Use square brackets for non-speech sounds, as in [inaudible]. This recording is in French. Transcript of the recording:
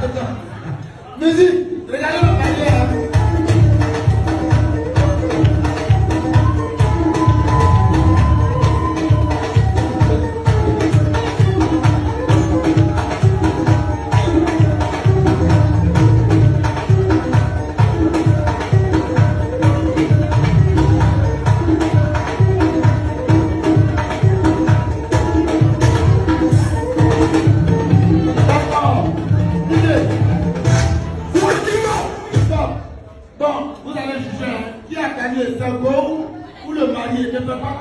[laughs] Messi, regálalo. Qui a gagné, c'est go ou le mari ne peut pas.